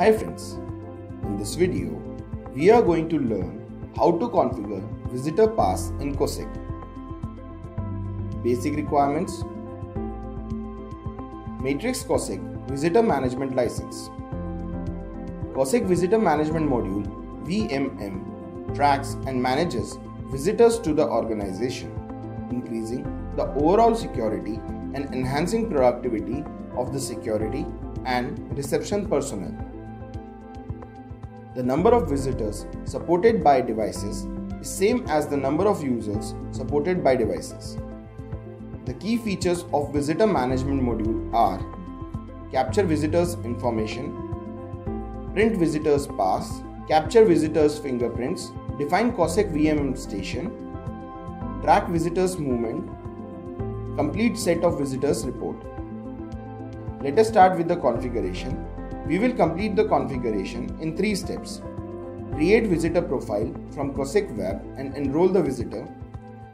Hi friends, in this video we are going to learn how to configure visitor pass in COSEC. Basic requirements Matrix COSEC Visitor Management License COSEC Visitor Management Module VMM tracks and manages visitors to the organization, increasing the overall security and enhancing productivity of the security and reception personnel. The number of visitors supported by devices is same as the number of users supported by devices. The key features of visitor management module are capture visitors information, print visitors pass, capture visitors fingerprints, define COSEC VMM station, track visitors movement, complete set of visitors report. Let us start with the configuration. We will complete the configuration in three steps. Create visitor profile from COSEC web and enroll the visitor.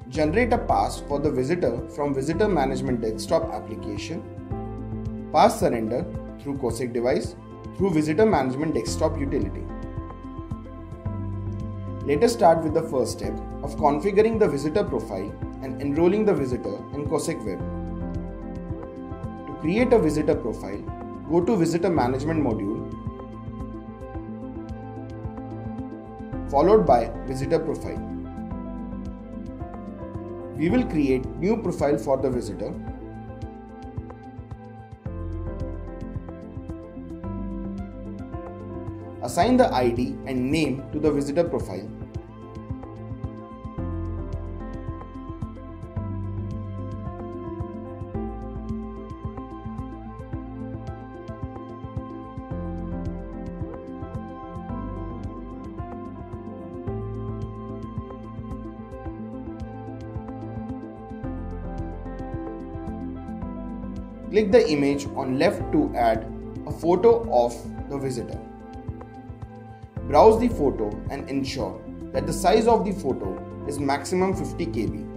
Generate a pass for the visitor from visitor management desktop application. Pass surrender through COSEC device through visitor management desktop utility. Let us start with the first step of configuring the visitor profile and enrolling the visitor in COSEC web. To create a visitor profile, go to Visitor Management module followed by Visitor Profile. We will create new profile for the visitor. Assign the ID and name to the visitor profile. Click the image on left to add a photo of the visitor. Browse the photo and ensure that the size of the photo is maximum 50 KB.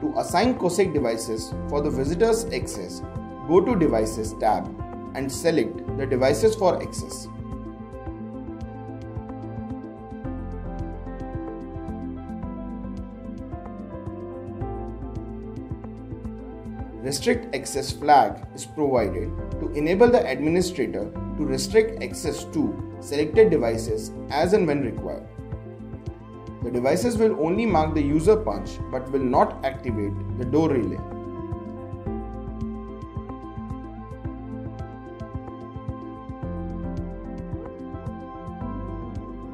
To assign COSEC devices for the visitor's access, go to Devices tab and select the devices for access. Restrict access flag is provided to enable the administrator to restrict access to selected devices as and when required. The devices will only mark the user punch but will not activate the door relay.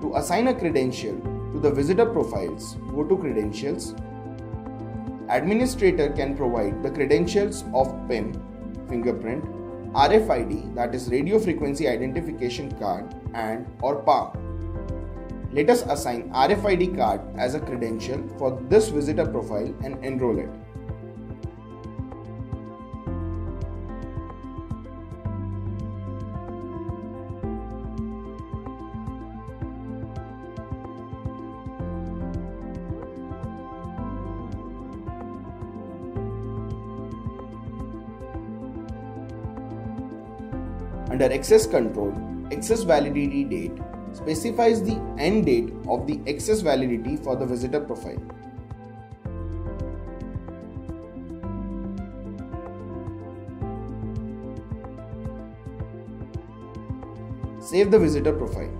To assign a credential to the visitor profiles, go to Credentials Administrator can provide the credentials of PIN, fingerprint, RFID that is radio frequency identification card and or palm. Let us assign RFID card as a credential for this visitor profile and enroll it. Under access control, access validity date specifies the end date of the access validity for the visitor profile. Save the visitor profile.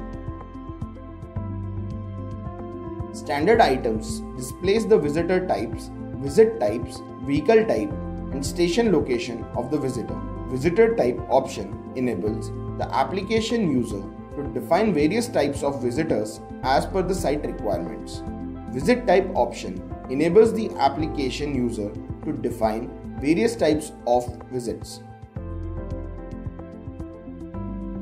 Standard items displays the visitor types, visit types, vehicle type, and station location of the visitor. Visitor type option enables the application user to define various types of visitors as per the site requirements. Visit type option enables the application user to define various types of visits.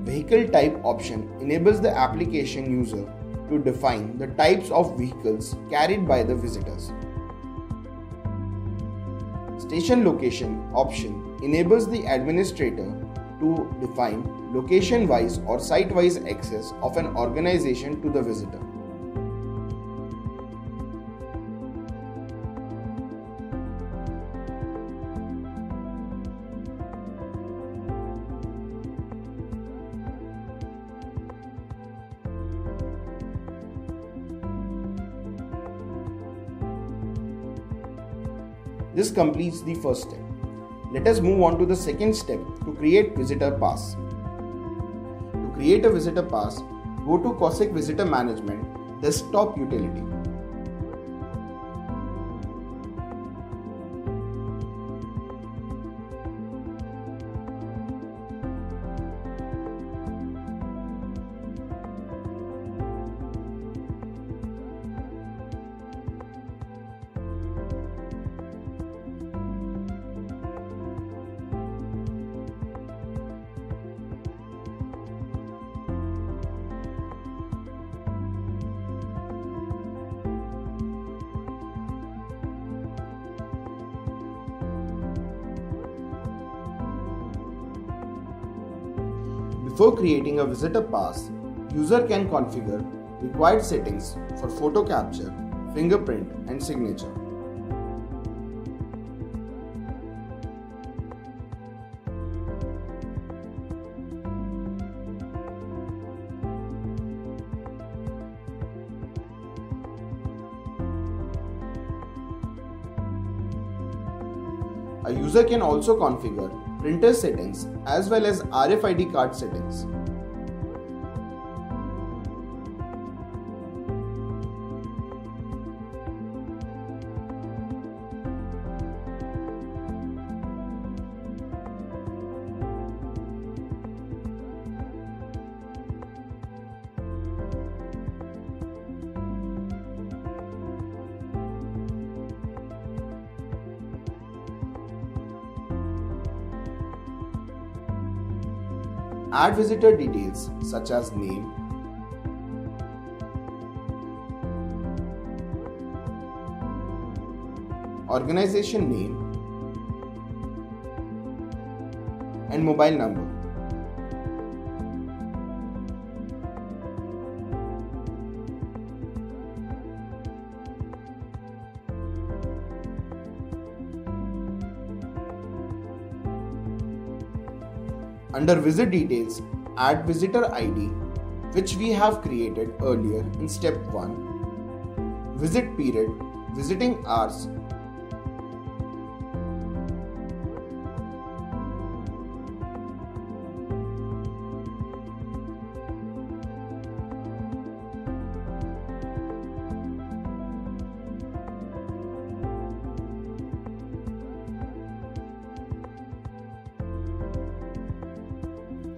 Vehicle type option enables the application user to define the types of vehicles carried by the visitors. Station location option enables the administrator to define location wise or site wise access of an organization to the visitor. This completes the first step. Let us move on to the second step to create visitor pass. To create a visitor pass, go to COSEC Visitor Management desktop utility. Before creating a visitor pass, user can configure required settings for photo capture, fingerprint and signature. A user can also configure printer settings as well as RFID card settings. Add visitor details such as name, organization name, and mobile number. Under visit details, add visitor ID which we have created earlier in step 1. Visit period, visiting hours,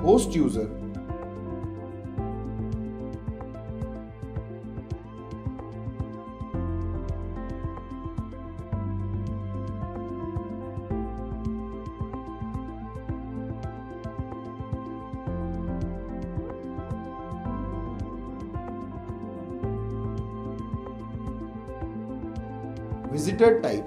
host user. Visitor type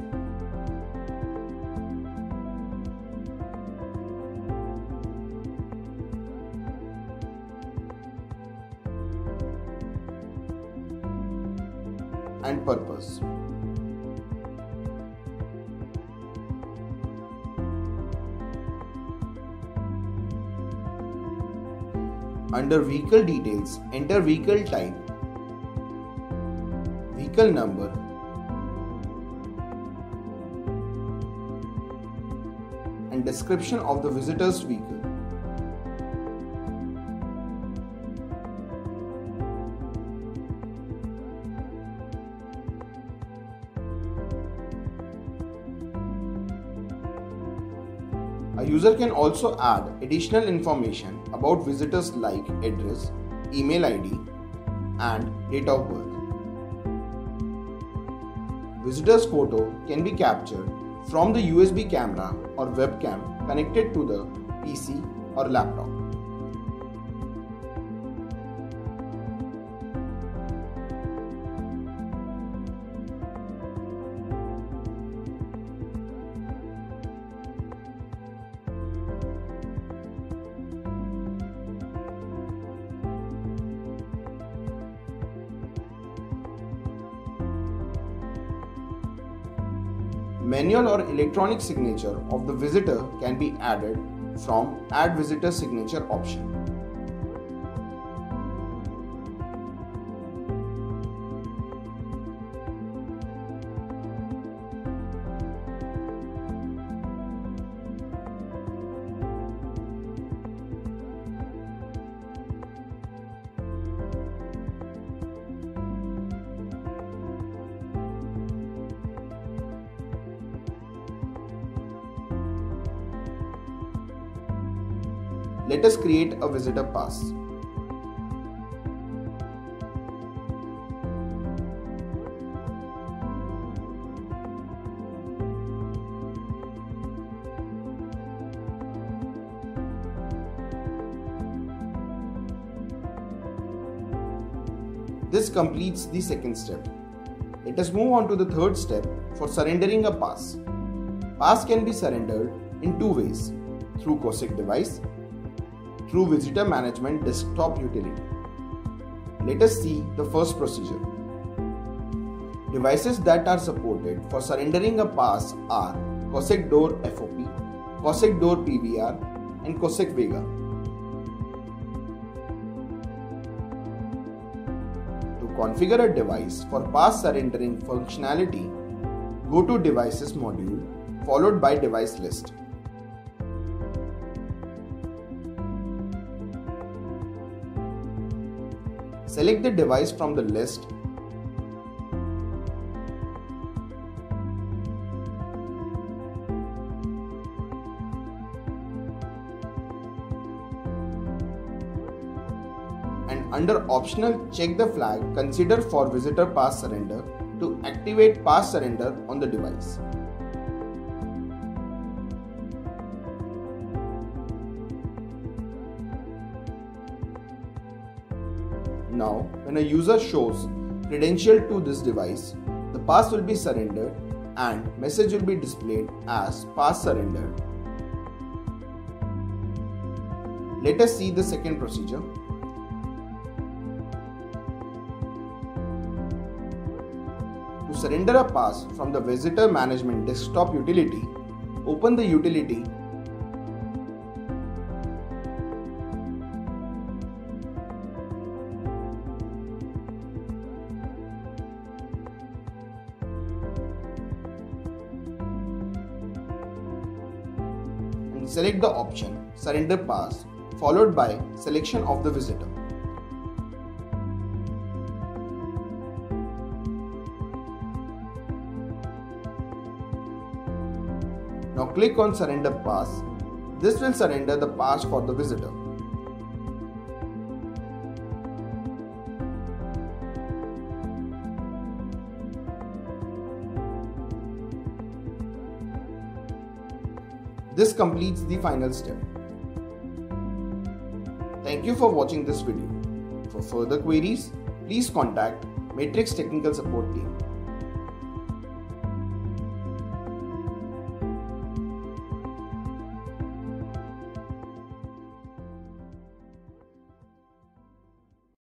Under vehicle details, enter vehicle type, vehicle number, and description of the visitor's vehicle. User can also add additional information about visitors like address, email ID, and date of birth. Visitor's photo can be captured from the USB camera or webcam connected to the PC or laptop. Manual or electronic signature of the visitor can be added from Add Visitor Signature option. Let us create a visitor pass. This completes the second step. Let us move on to the third step for surrendering a pass. Pass can be surrendered in two ways through COSEC device, through Visitor Management Desktop Utility. Let us see the first procedure. Devices that are supported for surrendering a pass are COSEC Door FOP, COSEC Door PVR, and COSEC Vega. To configure a device for pass surrendering functionality, go to Devices module followed by Device list. Select the device from the list and under optional check the flag consider for visitor pass surrender to activate pass surrender on the device. When a user shows credential to this device, the pass will be surrendered and message will be displayed as pass surrendered. Let us see the second procedure. To surrender a pass from the Visitor Management Desktop utility, open the utility select the option Surrender Pass followed by selection of the visitor. Now click on Surrender Pass. This will surrender the pass for the visitor. This completes the final step. Thank you for watching this video. For further queries, please contact Matrix Technical Support Team.